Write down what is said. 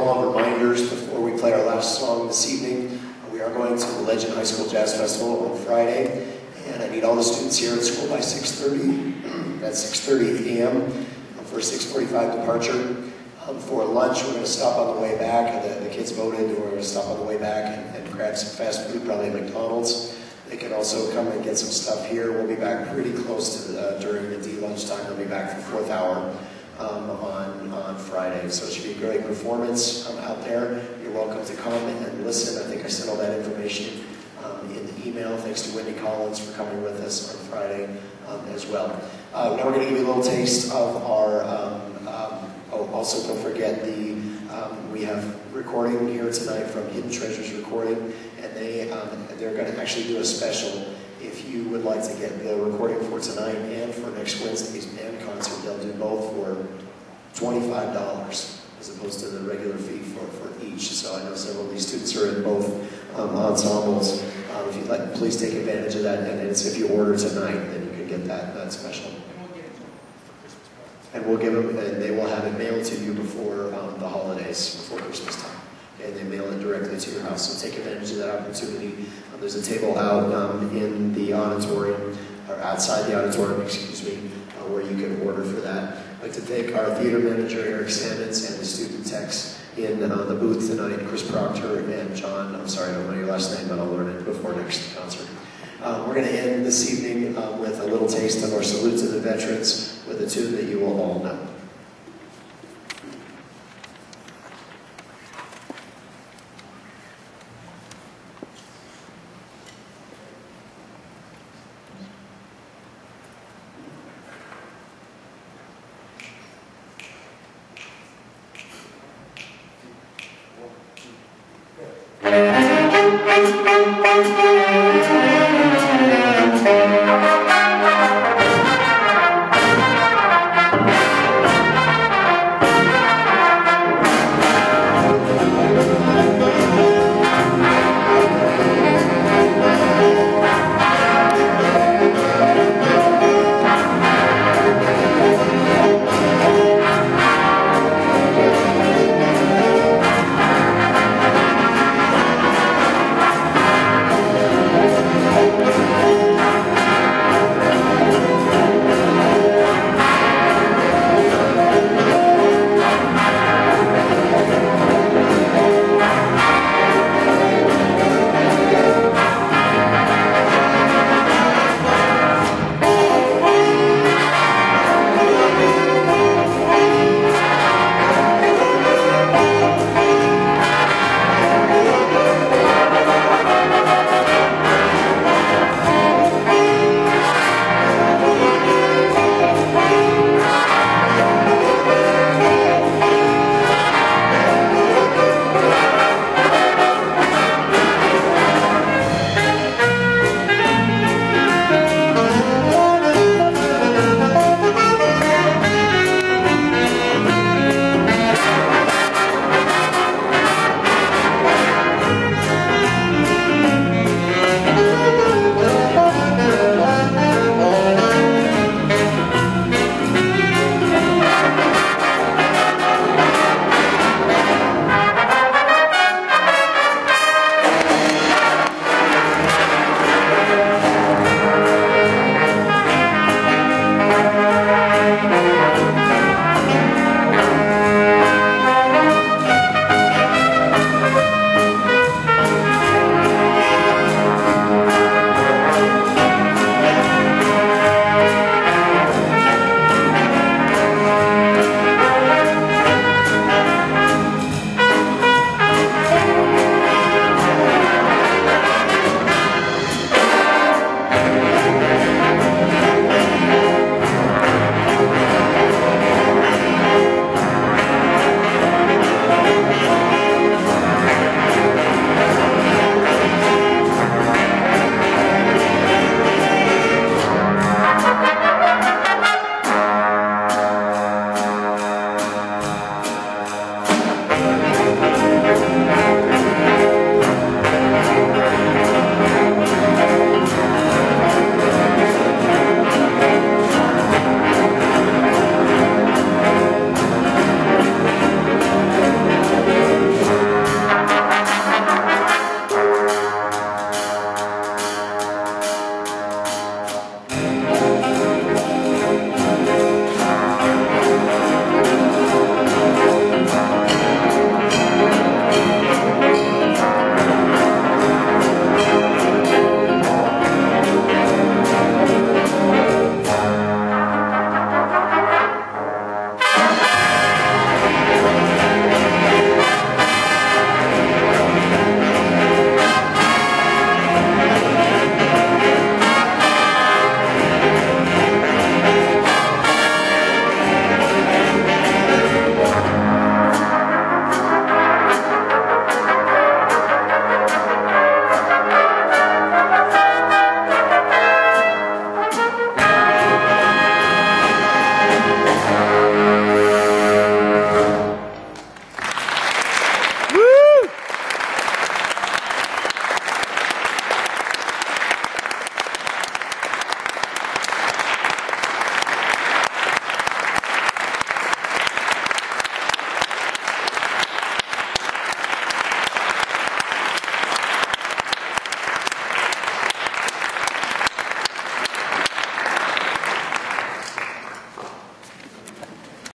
All reminders before we play our last song this evening. We are going to the Legend High School Jazz Festival on Friday, and I need all the students here at school by 6.30. That's 6.30 a.m. for a 6.45 departure. Um, for lunch, we're going to stop on the way back. The, the kids voted. We're going to stop on the way back and, and grab some fast food, probably at McDonald's. They can also come and get some stuff here. We'll be back pretty close to the, uh, during the D lunch time. We'll be back for fourth hour um, on, on Friday. So it should be a great performance um, out there. You're welcome to come and listen. I think I sent all that information um, in the email. Thanks to Wendy Collins for coming with us on Friday um, as well. Uh, now we're going to give you a little taste of our, um, um, oh, also don't forget the, we have recording here tonight from Hidden Treasures Recording, and they, they're going to actually do a special if you would like to get the recording for tonight and for next Wednesday's band concert, they'll do both for $25 as opposed to the regular fee for, for each. So I know several of these students are in both um, ensembles. Um, if you'd like, please take advantage of that. And it's, if you order tonight, then you can get that, that special. And we'll give them, and they will have it mailed to you before um, the holidays, before Christmas time. And they mail it directly to your house. So take advantage of that opportunity. There's a table out um, in the auditorium, or outside the auditorium, excuse me, uh, where you can order for that. I'd like to thank our theater manager, Eric Sammons, and the student techs in uh, the booth tonight, Chris Proctor and John. I'm sorry, I don't know your last name, but I'll learn it before next concert. Um, we're going to end this evening um, with a little taste of our salute to the veterans with a tune that you will all know. Thank you.